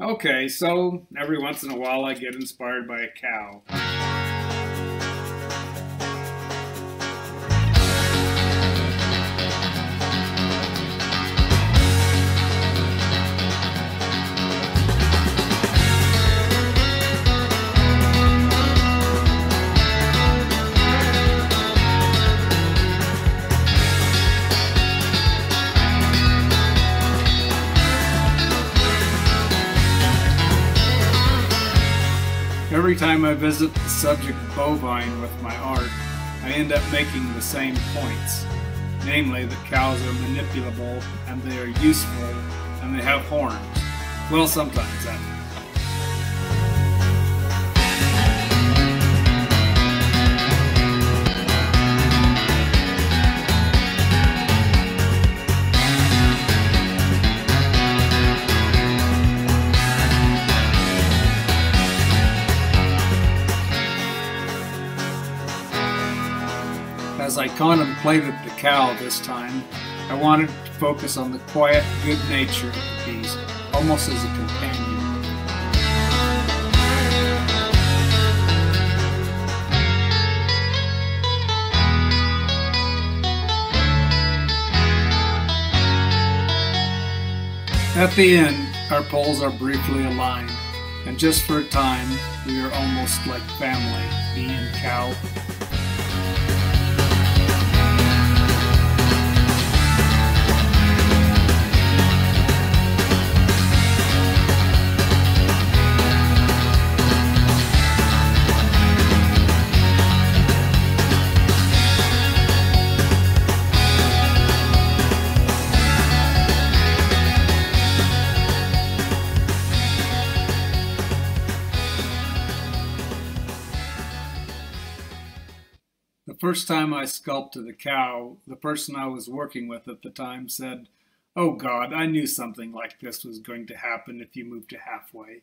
Okay, so every once in a while I get inspired by a cow. Every time I visit the subject bovine with my art, I end up making the same points. Namely, that cows are manipulable and they are useful and they have horns. Well, sometimes that As I contemplated the cow this time, I wanted to focus on the quiet good nature of the beast, almost as a companion. At the end, our poles are briefly aligned, and just for a time, we are almost like family, me and cow. First time I sculpted a cow, the person I was working with at the time said, Oh God, I knew something like this was going to happen if you moved to halfway.